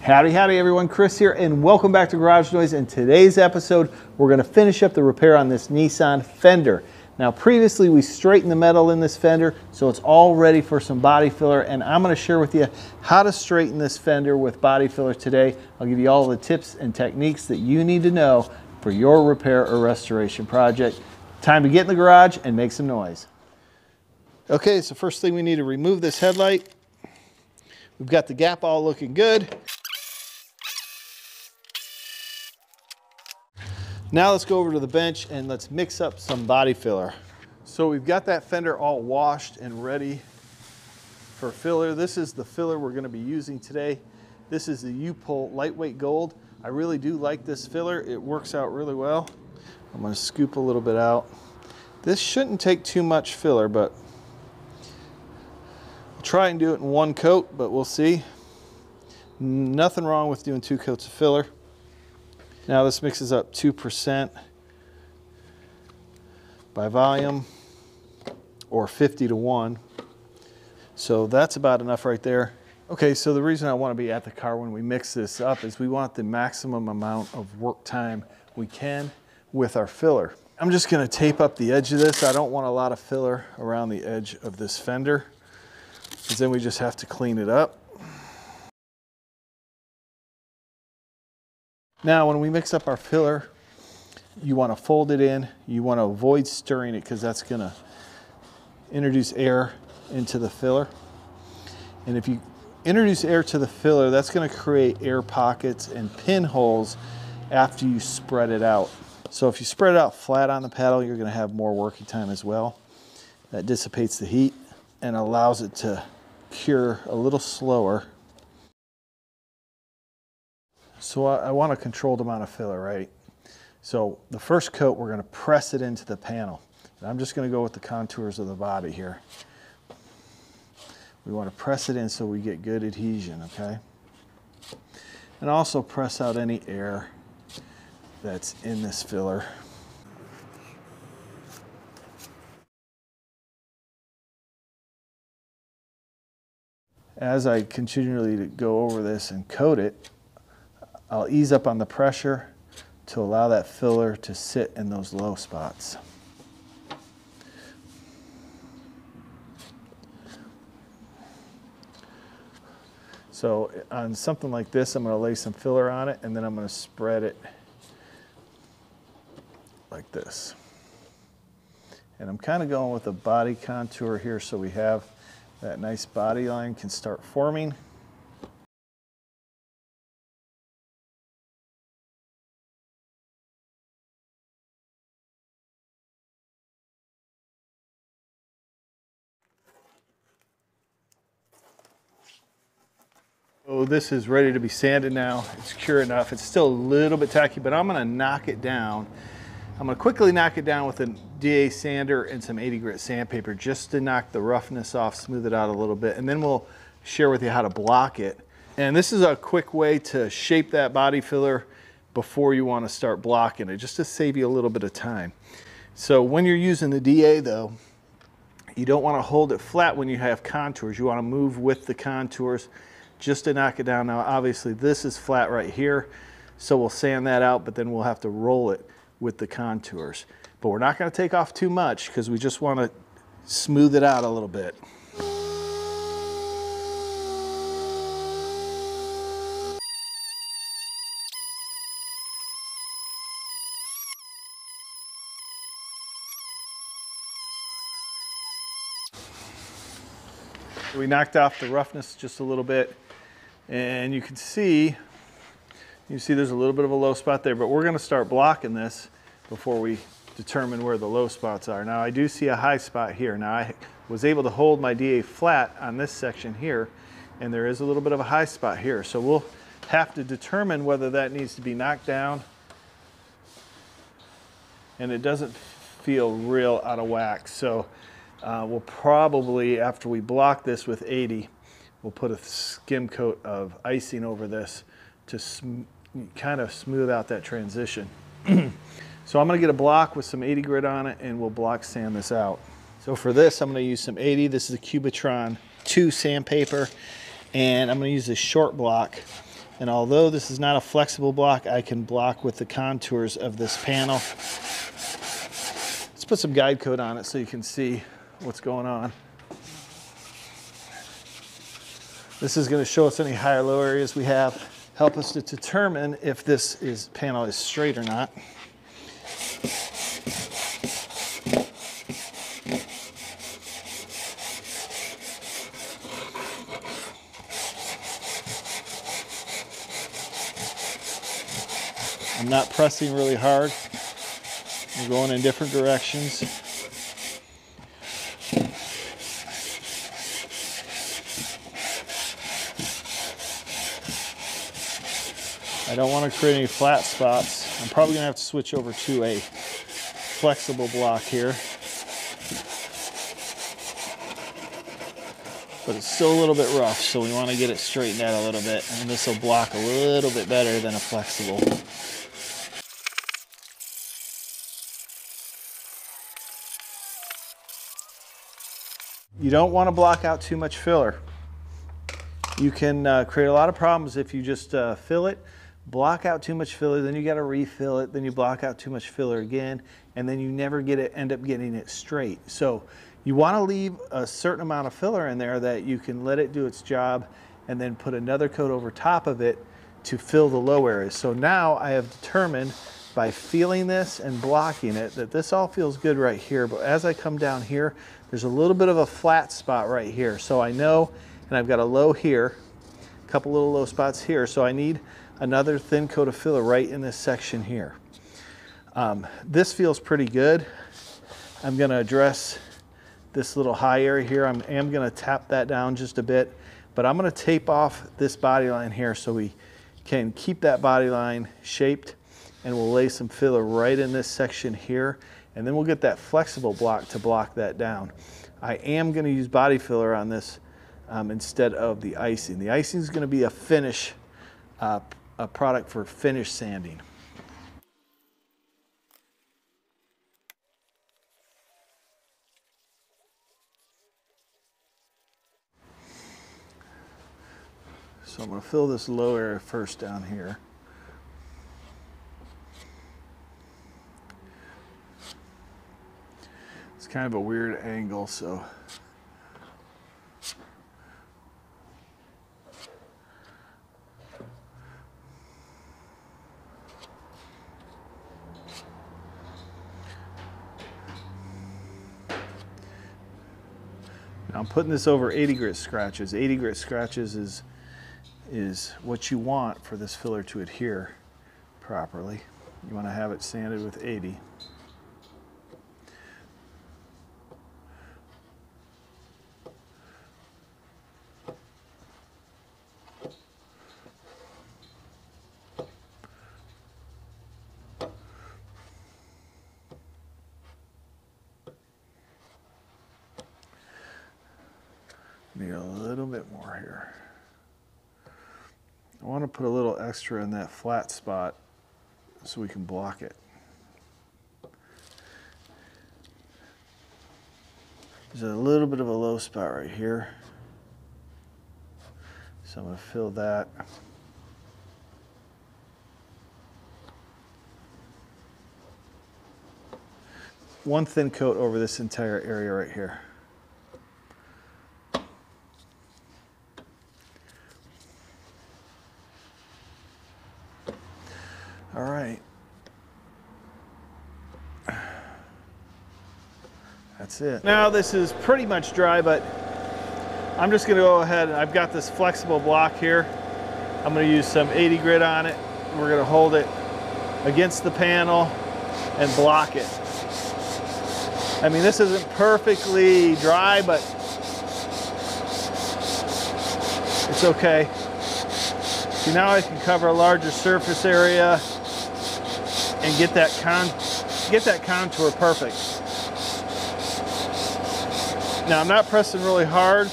Howdy, howdy everyone, Chris here, and welcome back to Garage Noise. In today's episode, we're gonna finish up the repair on this Nissan fender. Now, previously we straightened the metal in this fender, so it's all ready for some body filler, and I'm gonna share with you how to straighten this fender with body filler today. I'll give you all the tips and techniques that you need to know for your repair or restoration project. Time to get in the garage and make some noise. Okay, so first thing we need to remove this headlight. We've got the gap all looking good. Now let's go over to the bench and let's mix up some body filler. So we've got that fender all washed and ready for filler. This is the filler we're gonna be using today. This is the U-POL Lightweight Gold. I really do like this filler. It works out really well. I'm gonna scoop a little bit out. This shouldn't take too much filler, but I'll try and do it in one coat, but we'll see. Nothing wrong with doing two coats of filler. Now this mixes up 2% by volume or 50 to 1. So that's about enough right there. Okay, so the reason I want to be at the car when we mix this up is we want the maximum amount of work time we can with our filler. I'm just going to tape up the edge of this. I don't want a lot of filler around the edge of this fender because then we just have to clean it up. Now, when we mix up our filler, you want to fold it in. You want to avoid stirring it because that's going to introduce air into the filler. And if you introduce air to the filler, that's going to create air pockets and pinholes after you spread it out. So if you spread it out flat on the paddle, you're going to have more working time as well. That dissipates the heat and allows it to cure a little slower so I, I want a controlled amount of filler, right? So the first coat, we're gonna press it into the panel. And I'm just gonna go with the contours of the body here. We wanna press it in so we get good adhesion, okay? And also press out any air that's in this filler. As I continually go over this and coat it, I'll ease up on the pressure to allow that filler to sit in those low spots. So on something like this, I'm going to lay some filler on it and then I'm going to spread it like this. And I'm kind of going with a body contour here so we have that nice body line can start forming. This is ready to be sanded now. It's cure enough. It's still a little bit tacky, but I'm gonna knock it down. I'm gonna quickly knock it down with a DA sander and some 80 grit sandpaper just to knock the roughness off, smooth it out a little bit, and then we'll share with you how to block it. And this is a quick way to shape that body filler before you wanna start blocking it, just to save you a little bit of time. So when you're using the DA though, you don't wanna hold it flat when you have contours. You wanna move with the contours just to knock it down. Now, obviously this is flat right here, so we'll sand that out, but then we'll have to roll it with the contours. But we're not gonna take off too much because we just wanna smooth it out a little bit. We knocked off the roughness just a little bit. And you can see, you see there's a little bit of a low spot there, but we're gonna start blocking this before we determine where the low spots are. Now I do see a high spot here. Now I was able to hold my DA flat on this section here, and there is a little bit of a high spot here. So we'll have to determine whether that needs to be knocked down and it doesn't feel real out of whack. So uh, we'll probably, after we block this with 80, we'll put a skim coat of icing over this to kind of smooth out that transition. so I'm gonna get a block with some 80 grit on it and we'll block sand this out. So for this, I'm gonna use some 80. This is a Cubitron 2 sandpaper and I'm gonna use this short block And although this is not a flexible block, I can block with the contours of this panel. Let's put some guide coat on it so you can see what's going on. This is going to show us any high or low areas we have, help us to determine if this is panel is straight or not. I'm not pressing really hard. I'm going in different directions. Don't want to create any flat spots. I'm probably going to have to switch over to a flexible block here. But it's still a little bit rough, so we want to get it straightened out a little bit. And this will block a little bit better than a flexible. You don't want to block out too much filler. You can uh, create a lot of problems if you just uh, fill it, block out too much filler, then you got to refill it, then you block out too much filler again, and then you never get it, end up getting it straight. So you want to leave a certain amount of filler in there that you can let it do its job and then put another coat over top of it to fill the low areas. So now I have determined by feeling this and blocking it that this all feels good right here. But as I come down here, there's a little bit of a flat spot right here. So I know, and I've got a low here, a couple little low spots here. So I need another thin coat of filler right in this section here. Um, this feels pretty good. I'm gonna address this little high area here. I am gonna tap that down just a bit, but I'm gonna tape off this body line here so we can keep that body line shaped and we'll lay some filler right in this section here and then we'll get that flexible block to block that down. I am going to use body filler on this um, instead of the icing. The icing is going to be a finish, uh, a product for finish sanding. So I'm going to fill this low area first down here. It's kind of a weird angle, so. Putting this over 80 grit scratches. 80 grit scratches is, is what you want for this filler to adhere properly. You want to have it sanded with 80. Need a little bit more here. I want to put a little extra in that flat spot so we can block it. There's a little bit of a low spot right here. So I'm going to fill that. One thin coat over this entire area right here. All right. That's it. Now this is pretty much dry, but I'm just gonna go ahead and I've got this flexible block here. I'm gonna use some 80 grit on it. We're gonna hold it against the panel and block it. I mean, this isn't perfectly dry, but it's okay. See, now I can cover a larger surface area and get that con get that contour perfect. Now I'm not pressing really hard.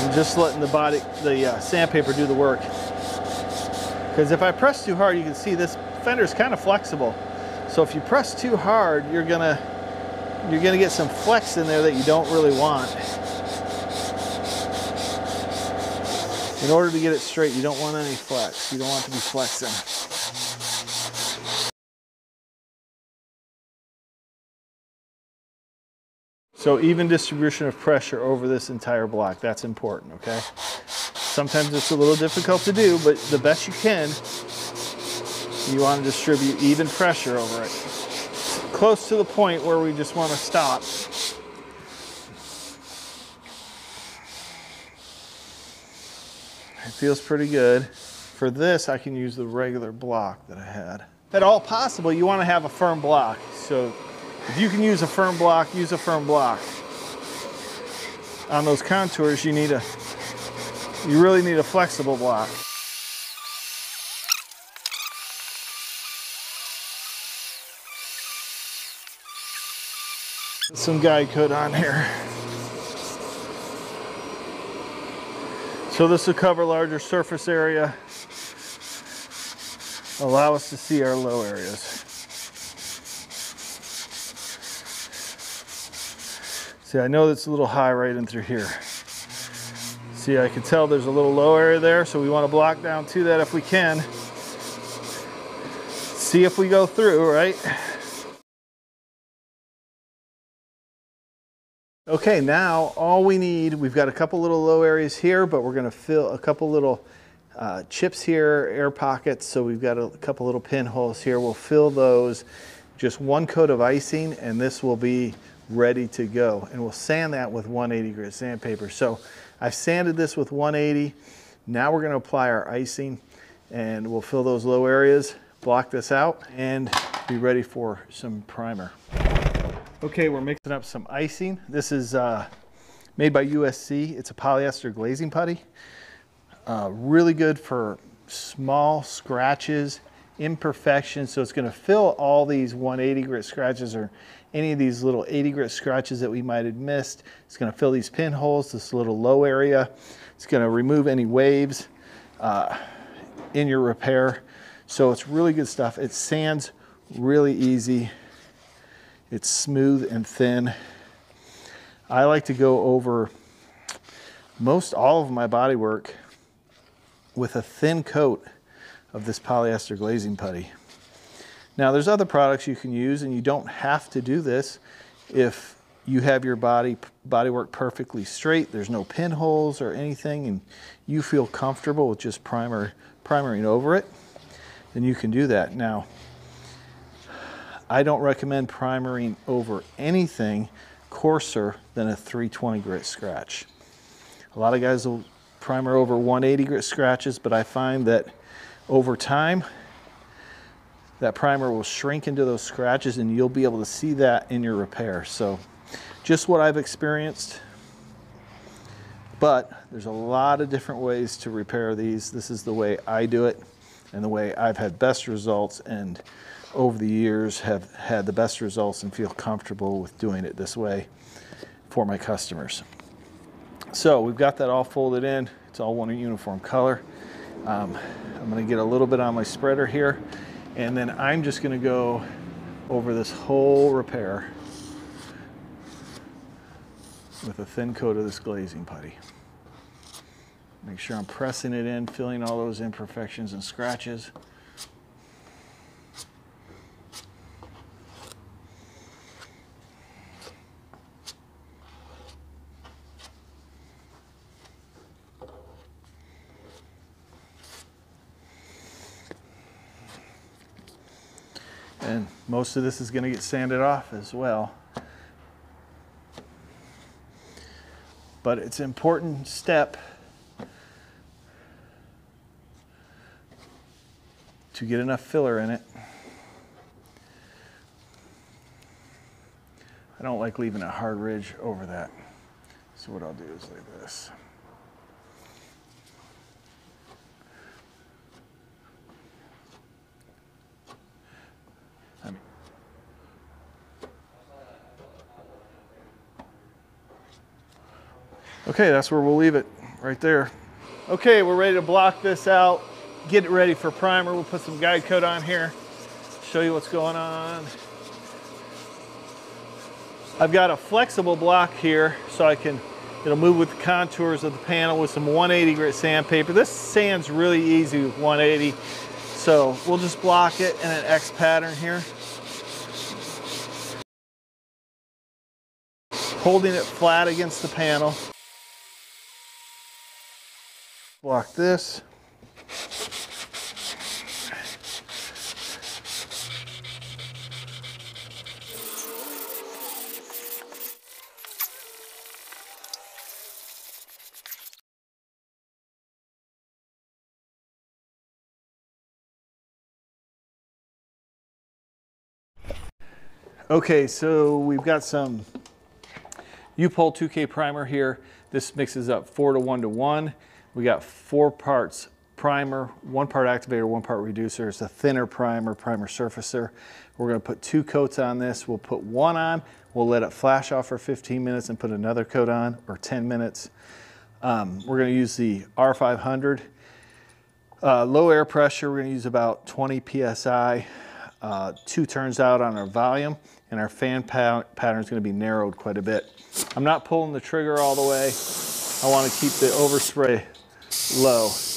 I'm just letting the body, the uh, sandpaper do the work. Because if I press too hard, you can see this fender is kind of flexible. So if you press too hard, you're gonna you're gonna get some flex in there that you don't really want. In order to get it straight, you don't want any flex. You don't want to be flexing. So even distribution of pressure over this entire block, that's important, okay? Sometimes it's a little difficult to do, but the best you can, you want to distribute even pressure over it. Close to the point where we just want to stop. It feels pretty good. For this, I can use the regular block that I had. At all possible, you want to have a firm block. So if you can use a firm block, use a firm block. On those contours, you need a, you really need a flexible block. Some guide coat on here. So this will cover larger surface area, allow us to see our low areas. See, I know it's a little high right in through here. See, I can tell there's a little low area there, so we want to block down to that if we can. See if we go through, right? Okay, now all we need, we've got a couple little low areas here, but we're gonna fill a couple little uh, chips here, air pockets, so we've got a couple little pinholes here. We'll fill those, just one coat of icing, and this will be ready to go. And we'll sand that with 180 grit sandpaper. So I've sanded this with 180. Now we're gonna apply our icing and we'll fill those low areas, block this out, and be ready for some primer. Okay, we're mixing up some icing. This is uh, made by USC. It's a polyester glazing putty. Uh, really good for small scratches, imperfections. So it's gonna fill all these 180 grit scratches or any of these little 80 grit scratches that we might have missed. It's gonna fill these pinholes, this little low area. It's gonna remove any waves uh, in your repair. So it's really good stuff. It sands really easy. It's smooth and thin. I like to go over most all of my body work with a thin coat of this polyester glazing putty. Now there's other products you can use and you don't have to do this if you have your body bodywork perfectly straight, there's no pinholes or anything and you feel comfortable with just primer primering over it, then you can do that. Now, I don't recommend primering over anything coarser than a 320 grit scratch. A lot of guys will primer over 180 grit scratches, but I find that over time, that primer will shrink into those scratches and you'll be able to see that in your repair. So just what I've experienced, but there's a lot of different ways to repair these. This is the way I do it and the way I've had best results and over the years have had the best results and feel comfortable with doing it this way for my customers. So we've got that all folded in. It's all one uniform color. Um, I'm gonna get a little bit on my spreader here and then I'm just gonna go over this whole repair with a thin coat of this glazing putty. Make sure I'm pressing it in, filling all those imperfections and scratches. And most of this is going to get sanded off as well. But it's an important step to get enough filler in it. I don't like leaving a hard ridge over that. So what I'll do is like this. Okay, that's where we'll leave it, right there. Okay, we're ready to block this out, get it ready for primer. We'll put some guide coat on here, show you what's going on. I've got a flexible block here so I can, it'll move with the contours of the panel with some 180 grit sandpaper. This sand's really easy with 180. So we'll just block it in an X pattern here. Holding it flat against the panel. Block this. Okay, so we've got some U-POL 2K primer here. This mixes up four to one to one. We got four parts primer, one part activator, one part reducer. It's a thinner primer, primer surfacer. We're gonna put two coats on this. We'll put one on, we'll let it flash off for 15 minutes and put another coat on, or 10 minutes. Um, we're gonna use the R500. Uh, low air pressure, we're gonna use about 20 PSI uh, two turns out on our volume and our fan pa pattern is going to be narrowed quite a bit. I'm not pulling the trigger all the way. I want to keep the overspray low.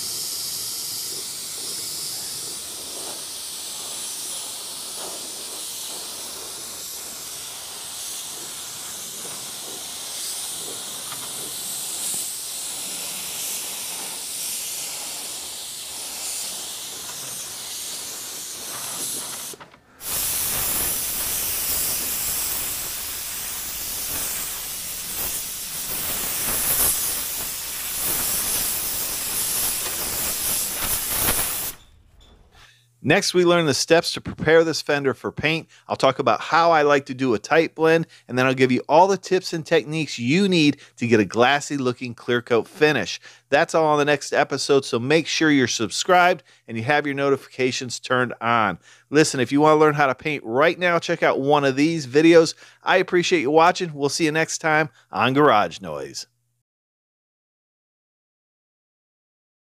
Next, we learn the steps to prepare this fender for paint. I'll talk about how I like to do a tight blend, and then I'll give you all the tips and techniques you need to get a glassy looking clear coat finish. That's all on the next episode, so make sure you're subscribed and you have your notifications turned on. Listen, if you want to learn how to paint right now, check out one of these videos. I appreciate you watching. We'll see you next time on Garage Noise.